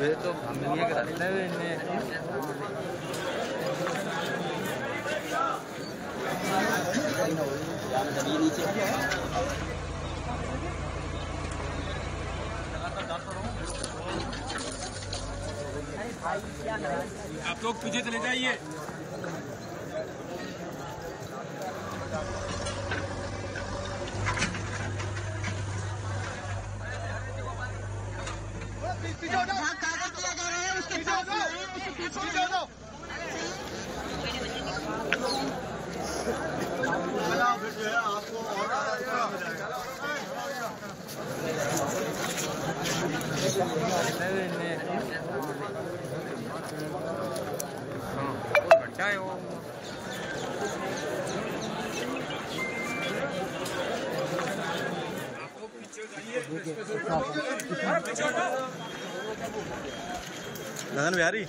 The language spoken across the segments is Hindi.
वे तो हम ये करते हैं इन्हें आप लोग पीछे चले जाइए जहाँ कार्य किया जा रहा है उसके पीछे। गगन बिहारी।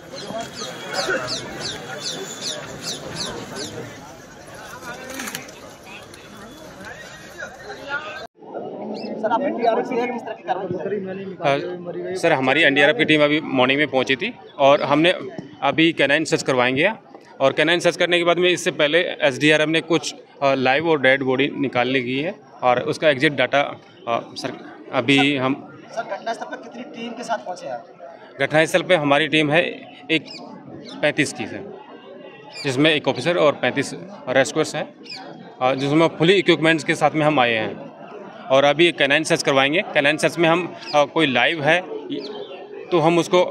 सर हमारी एनडीआरएफ की टीम अभी मॉर्निंग में पहुँची थी और हमने अभी कैनाइन सर्च करवाएँगे और कैनाइन सर्च करने के बाद में इससे पहले एसडीआरएफ ने कुछ लाइव और डेड बॉडी निकालने की है और उसका एग्जिट डाटा सर अभी हम सर घटनास्थल पर कितनी टीम के साथ पहुँचे आप? घटनास्थल पर हमारी टीम है एक पैंतीस की सर। जिसमें एक ऑफिसर और पैंतीस रेस्क्यूअर्स हैं जिसमें फुली इक्विपमेंट्स के साथ में हम आए हैं। और अभी कैनाइन सर्च करवाएँगे। कैनाइन सर्च में हम कोई लाइव है तो हम उसको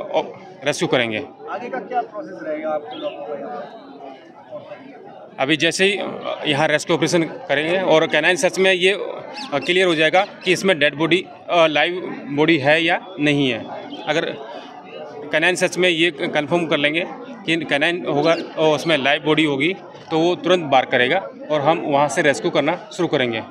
रेस्क्यू करेंगे। आगे का क्या प्रोसेस रहेगा आपके लोगों अभी जैसे ही यहाँ रेस्क्यू ऑपरेशन करेंगे और कैनाइन सर्च में ये क्लियर हो जाएगा कि इसमें डेड बॉडी लाइव बॉडी है या नहीं है। अगर कैनाइन सर्च में ये कंफर्म कर लेंगे कि कैनाइन होगा और उसमें लाइव बॉडी होगी तो वो तुरंत बार करेगा और हम वहाँ से रेस्क्यू करना शुरू करेंगे।